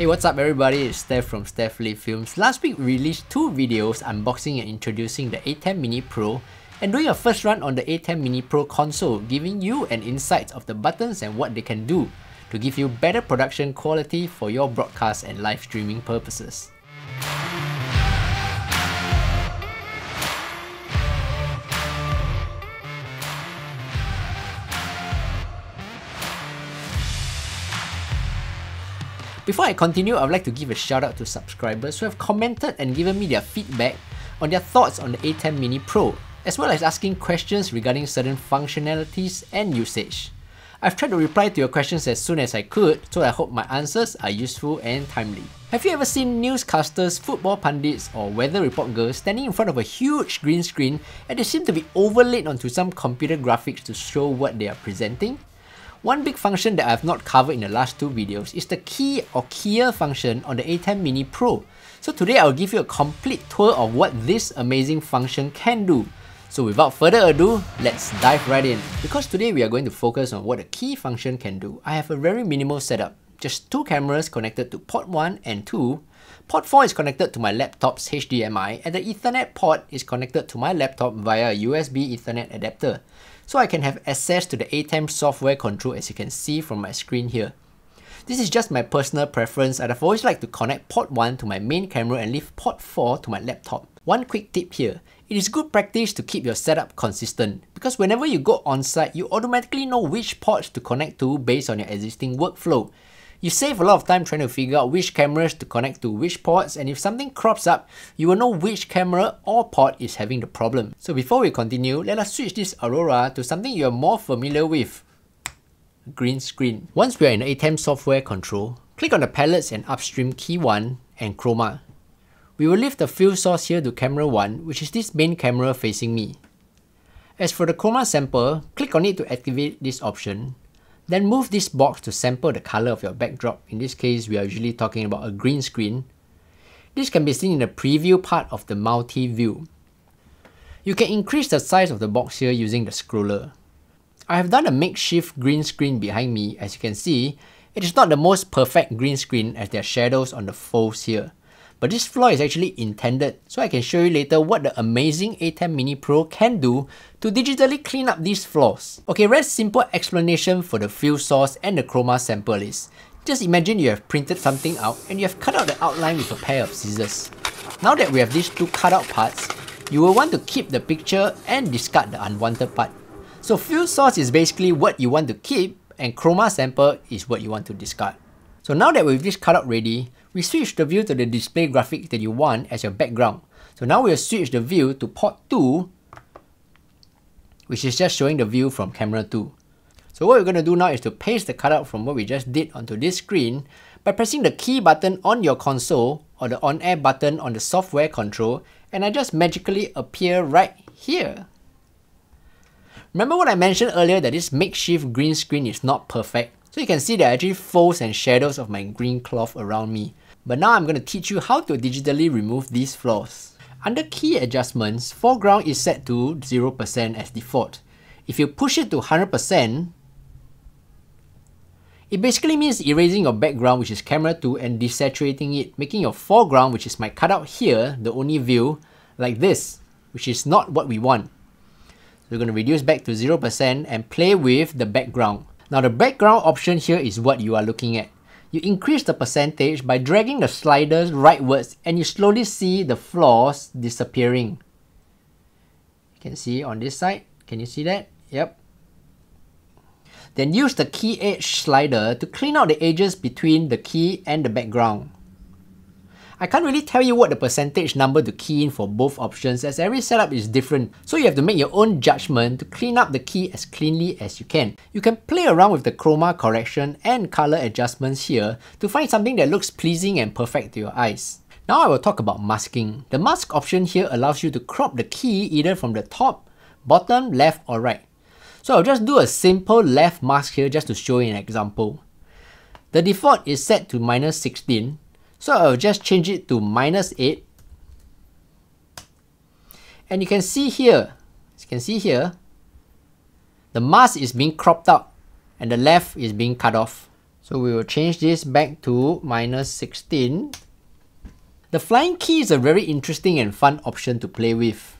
Hey what's up everybody, it's Steph from Steph Lee Films. Last week we released two videos unboxing and introducing the ATEM Mini Pro and doing a first run on the ATEM Mini Pro console, giving you an insight of the buttons and what they can do to give you better production quality for your broadcast and live streaming purposes. Before I continue, I would like to give a shout out to subscribers who have commented and given me their feedback on their thoughts on the ATEM Mini Pro, as well as asking questions regarding certain functionalities and usage. I've tried to reply to your questions as soon as I could, so I hope my answers are useful and timely. Have you ever seen newscasters, football pundits, or weather report girls standing in front of a huge green screen and they seem to be overlaid onto some computer graphics to show what they are presenting? One big function that I have not covered in the last two videos is the key or keyer function on the ATEM Mini Pro. So today I'll give you a complete tour of what this amazing function can do. So without further ado, let's dive right in. Because today we are going to focus on what the key function can do, I have a very minimal setup. Just two cameras connected to port 1 and 2. Port 4 is connected to my laptop's HDMI and the Ethernet port is connected to my laptop via a USB Ethernet adapter so I can have access to the ATEM software control as you can see from my screen here. This is just my personal preference and I've always liked to connect port 1 to my main camera and leave port 4 to my laptop. One quick tip here, it is good practice to keep your setup consistent because whenever you go on site, you automatically know which ports to connect to based on your existing workflow. You save a lot of time trying to figure out which cameras to connect to which ports and if something crops up, you will know which camera or port is having the problem. So before we continue, let us switch this Aurora to something you are more familiar with. Green screen. Once we are in ATEM software control, click on the palettes and upstream key 1 and chroma. We will leave the field source here to camera 1 which is this main camera facing me. As for the chroma sample, click on it to activate this option then move this box to sample the color of your backdrop. In this case, we are usually talking about a green screen. This can be seen in the preview part of the multi-view. You can increase the size of the box here using the scroller. I have done a makeshift green screen behind me. As you can see, it is not the most perfect green screen as there are shadows on the folds here. But this flaw is actually intended, so I can show you later what the amazing ATEM Mini Pro can do to digitally clean up these flaws. Okay, very simple explanation for the field source and the chroma sample is, just imagine you have printed something out and you have cut out the outline with a pair of scissors. Now that we have these two cut out parts, you will want to keep the picture and discard the unwanted part. So field source is basically what you want to keep and chroma sample is what you want to discard. So now that we've this cutout ready, we switch the view to the display graphic that you want as your background. So now we'll switch the view to port 2, which is just showing the view from camera 2. So what we're going to do now is to paste the cutout from what we just did onto this screen by pressing the key button on your console or the on air button on the software control and I just magically appear right here. Remember what I mentioned earlier that this makeshift green screen is not perfect? So you can see there are actually folds and shadows of my green cloth around me. But now I'm going to teach you how to digitally remove these flaws. Under key adjustments, foreground is set to 0% as default. If you push it to 100%, it basically means erasing your background which is camera 2 and desaturating it, making your foreground which is my cutout here, the only view, like this, which is not what we want. So we're going to reduce back to 0% and play with the background. Now the background option here is what you are looking at. You increase the percentage by dragging the sliders rightwards and you slowly see the flaws disappearing. You can see on this side, can you see that? Yep. Then use the key edge slider to clean out the edges between the key and the background. I can't really tell you what the percentage number to key in for both options as every setup is different, so you have to make your own judgment to clean up the key as cleanly as you can. You can play around with the chroma correction and color adjustments here to find something that looks pleasing and perfect to your eyes. Now I will talk about masking. The mask option here allows you to crop the key either from the top, bottom, left or right. So I'll just do a simple left mask here just to show you an example. The default is set to minus 16 so I'll just change it to minus 8. And you can see here, you can see here, the mask is being cropped out and the left is being cut off. So we will change this back to minus 16. The flying key is a very interesting and fun option to play with.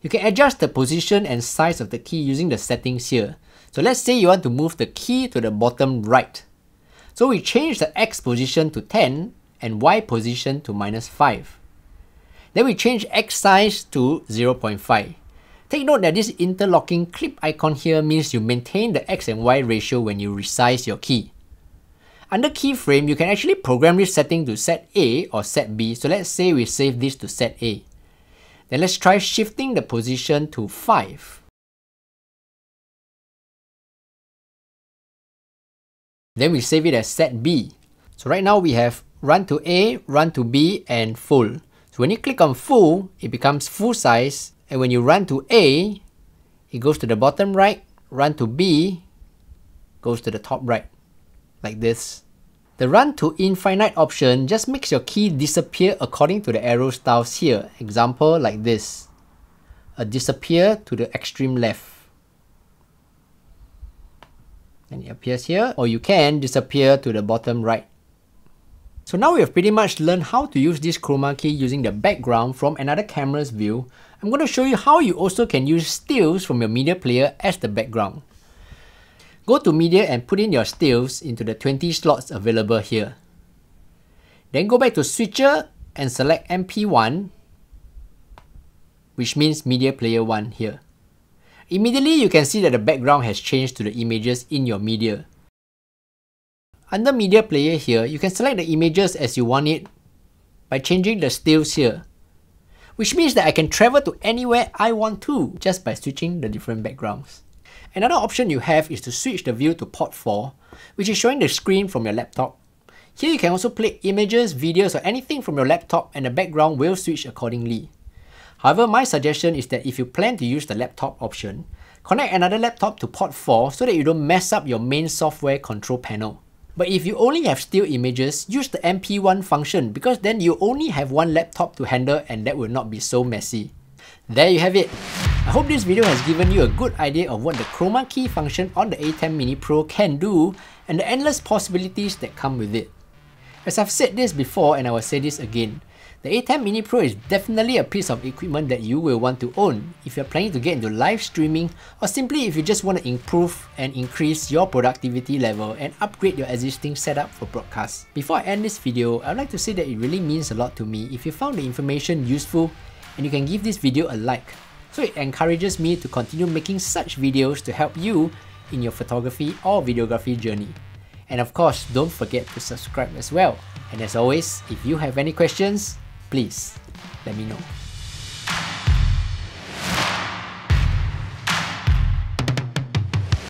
You can adjust the position and size of the key using the settings here. So let's say you want to move the key to the bottom right. So we change the X position to 10 and Y position to minus 5. Then we change X size to 0.5. Take note that this interlocking clip icon here means you maintain the X and Y ratio when you resize your key. Under keyframe, you can actually program this setting to set A or set B. So let's say we save this to set A. Then let's try shifting the position to 5. Then we save it as set B. So right now we have run to A, run to B, and full. So when you click on full, it becomes full size. And when you run to A, it goes to the bottom right, run to B, goes to the top right, like this. The run to infinite option just makes your key disappear according to the arrow styles here. Example like this. A disappear to the extreme left. And it appears here. Or you can disappear to the bottom right. So now we have pretty much learned how to use this chroma key using the background from another camera's view. I'm going to show you how you also can use stills from your media player as the background. Go to media and put in your stills into the 20 slots available here. Then go back to switcher and select MP1, which means media player 1 here. Immediately you can see that the background has changed to the images in your media. Under media player here, you can select the images as you want it by changing the stills here. Which means that I can travel to anywhere I want to just by switching the different backgrounds. Another option you have is to switch the view to port 4, which is showing the screen from your laptop. Here you can also play images, videos or anything from your laptop and the background will switch accordingly. However, my suggestion is that if you plan to use the laptop option, connect another laptop to port 4 so that you don't mess up your main software control panel. But if you only have still images, use the MP1 function because then you only have one laptop to handle and that will not be so messy. There you have it. I hope this video has given you a good idea of what the chroma key function on the ATEM Mini Pro can do and the endless possibilities that come with it. As I've said this before and I will say this again, the ATEM Mini Pro is definitely a piece of equipment that you will want to own if you're planning to get into live streaming or simply if you just want to improve and increase your productivity level and upgrade your existing setup for broadcast. Before I end this video, I'd like to say that it really means a lot to me if you found the information useful and you can give this video a like. So it encourages me to continue making such videos to help you in your photography or videography journey. And of course, don't forget to subscribe as well. And as always, if you have any questions, please let me know.